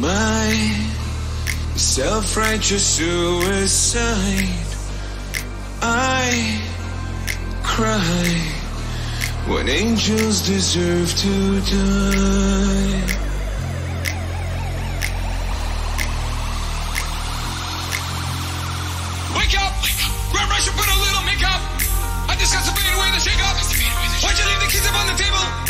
My self-righteous suicide I cry when angels deserve to die Wake up! Grand Russian put a little makeup! I just got to be away the shake-off. Why'd you leave the kids up on the table?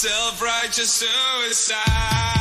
Self-righteous suicide.